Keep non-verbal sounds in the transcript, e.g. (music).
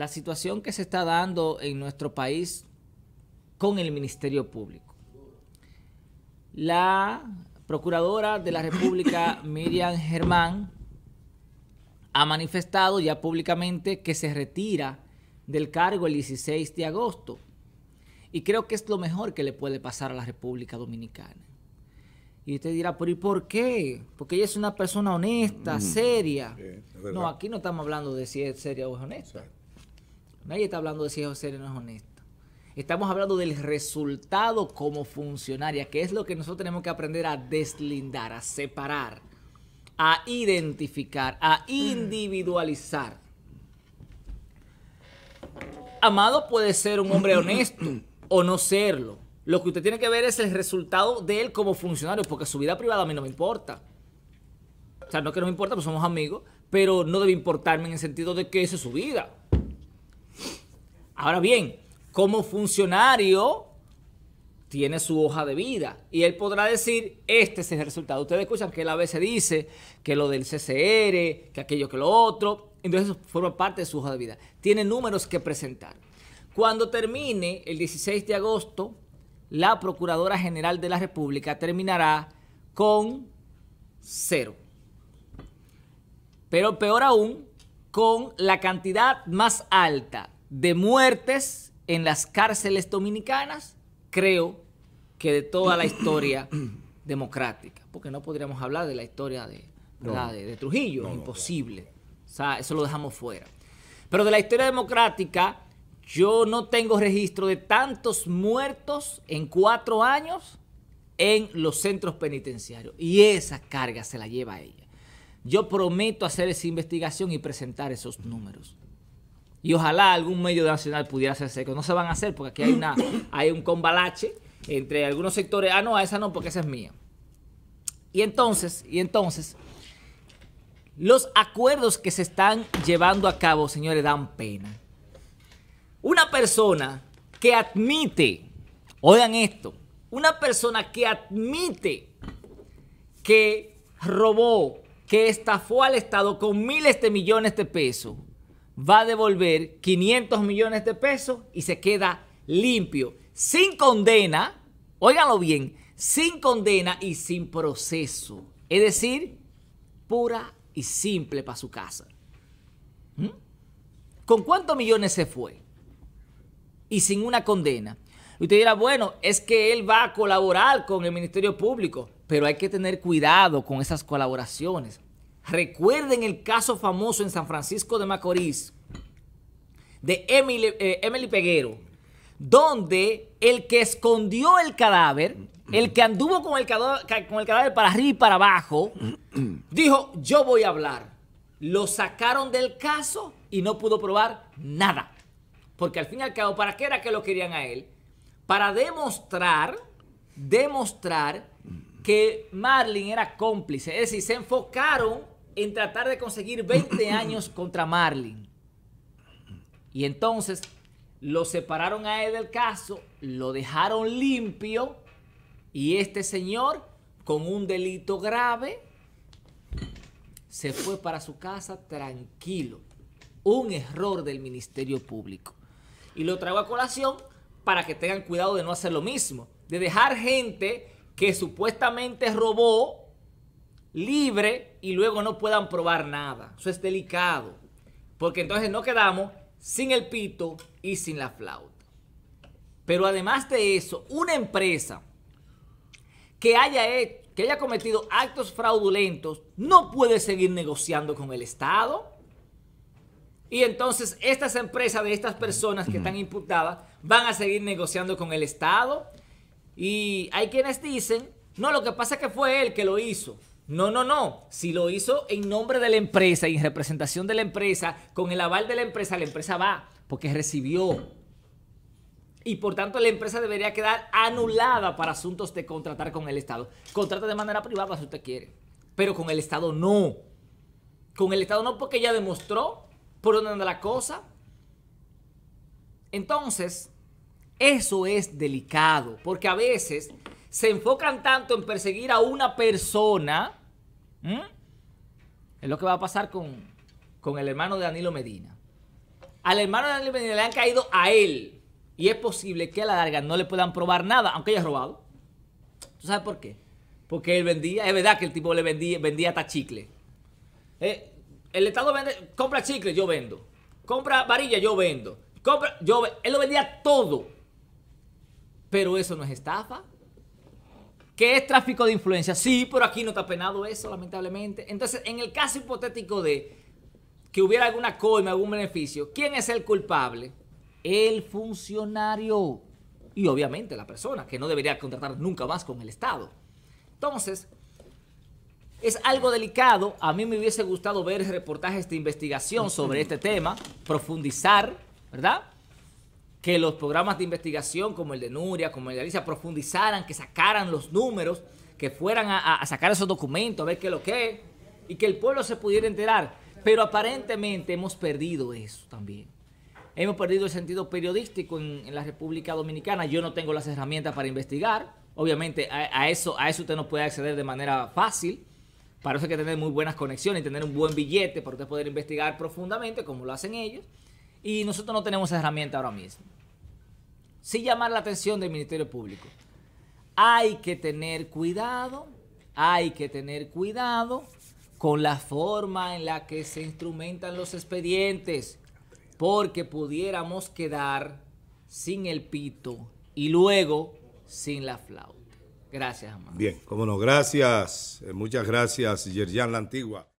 la situación que se está dando en nuestro país con el Ministerio Público. La Procuradora de la República, (laughs) Miriam Germán, ha manifestado ya públicamente que se retira del cargo el 16 de agosto. Y creo que es lo mejor que le puede pasar a la República Dominicana. Y usted dirá, ¿pero y por qué? Porque ella es una persona honesta, seria. no, aquí no estamos hablando de si es seria o es honesta. Nadie está hablando de si es o no es honesta. Estamos hablando del resultado como funcionaria, que es lo que nosotros tenemos que aprender a deslindar, a separar, a identificar, a individualizar. Amado puede ser un hombre honesto o no serlo. Lo que usted tiene que ver es el resultado de él como funcionario, porque su vida privada a mí no me importa. O sea, no que no me importa, pues somos amigos, pero no debe importarme en el sentido de que esa es su vida. Ahora bien, como funcionario tiene su hoja de vida y él podrá decir, este es el resultado. Ustedes escuchan que él a veces dice que lo del CCR, que aquello, que lo otro, entonces forma parte de su hoja de vida. Tiene números que presentar. Cuando termine el 16 de agosto, la Procuradora General de la República terminará con cero. Pero peor aún, con la cantidad más alta de muertes en las cárceles dominicanas, creo que de toda la historia (coughs) democrática, porque no podríamos hablar de la historia de, de, Trujillo, imposible. O sea, eso lo dejamos fuera. Pero de la historia democrática, yo no tengo registro de tantos muertos en cuatro años en los centros penitenciarios. Y esa carga se la lleva a ella. Yo prometo hacer esa investigación y presentar esos números. Y ojalá algún medio nacional pudiera hacerse que No se van a hacer porque aquí hay, una, (coughs) hay un combalache entre algunos sectores. Ah, no, a esa no, porque esa es mía. Y entonces, y entonces, los acuerdos que se están llevando a cabo, señores, dan pena. Una persona que admite, oigan esto, una persona que admite que robó, que estafó al Estado con miles de millones de pesos, va a devolver 500 millones de pesos y se queda limpio, sin condena, óiganlo bien, sin condena y sin proceso. Es decir, pura y simple para su casa. ¿Mm? ¿Con cuántos millones se fue? Y sin una condena. usted dirá, bueno, es que él va a colaborar con el Ministerio Público, pero hay que tener cuidado con esas colaboraciones. Recuerden el caso famoso en San Francisco de Macorís de Emily, eh, Peguero, donde el que escondió el cadáver, el que anduvo con el, cadáver, con el cadáver para arriba y para abajo, (clears throat) dijo, yo voy a hablar. Lo sacaron del caso y no pudo probar nada. Porque al fin y al cabo, ¿para qué era que lo querían a él? Para demostrar, demostrar que Marlin era cómplice. Es decir, se enfocaron en tratar de conseguir 20 (coughs) años contra Marlin. Y entonces lo separaron a él del caso, lo dejaron limpio y este señor con un delito grave se fue para su casa tranquilo. Un error del Ministerio Público. Y lo traigo a colación para que tengan cuidado de no hacer lo mismo. De dejar gente que supuestamente robó libre y luego no puedan probar nada. Eso es delicado. Porque entonces no quedamos sin el pito y sin la flauta. Pero además de eso, una empresa que haya, que haya cometido actos fraudulentos no puede seguir negociando con el Estado. Y entonces estas empresas de estas personas que están imputadas van a seguir negociando con el Estado. Y hay quienes dicen, no, lo que pasa es que fue él que lo hizo. No, no, no. Si lo hizo en nombre de la empresa y en representación de la empresa, con el aval de la empresa, la empresa va porque recibió. Y por tanto la empresa debería quedar anulada para asuntos de contratar con el Estado. Contrata de manera privada si usted quiere, pero con el Estado no. Con el Estado no porque ya demostró por dónde anda la cosa. Entonces, eso es delicado, porque a veces se enfocan tanto en perseguir a una persona. Es lo que va a pasar con, el hermano de Danilo Medina. al hermano de Danilo Medina le han caído a él. Y es posible que a la larga no le puedan probar nada, aunque haya robado. ¿Tú sabes por qué? Porque él vendía, es verdad que el tipo le vendía, vendía hasta chicle. Eh, el Estado vende, compra chicle, yo vendo. Compra varilla, yo vendo. Compra, yo, él lo vendía todo. Pero eso no es estafa. ¿Qué es tráfico de influencia? Sí, pero aquí no está penado eso, lamentablemente. Entonces, en el caso hipotético de que hubiera alguna coima, algún beneficio, ¿quién es el culpable? El funcionario. Y obviamente la persona que no debería contratar nunca más con el Estado. Entonces, es algo delicado. A mí me hubiese gustado ver reportajes de investigación sobre este tema, profundizar, ¿verdad? Que los programas de investigación como el de Nuria, como el de Alicia, profundizaran, que sacaran los números, que fueran a, sacar esos documentos, a ver qué es lo que es, y que el pueblo se pudiera enterar. Pero aparentemente hemos perdido eso también. Hemos perdido el sentido periodístico en, la República Dominicana. Yo no tengo las herramientas para investigar. Obviamente a, eso, a eso usted no puede acceder de manera fácil. Para eso hay que tener muy buenas conexiones y tener un buen billete para usted poder investigar profundamente como lo hacen ellos. Y nosotros no tenemos esa herramienta ahora mismo. Sí llamar la atención del Ministerio Público. Hay que tener cuidado, hay que tener cuidado con la forma en la que se instrumentan los expedientes, porque pudiéramos quedar sin el pito y luego sin la flauta. Gracias, Bien, como no, gracias. Eh, muchas gracias, Yerjan La Antigua.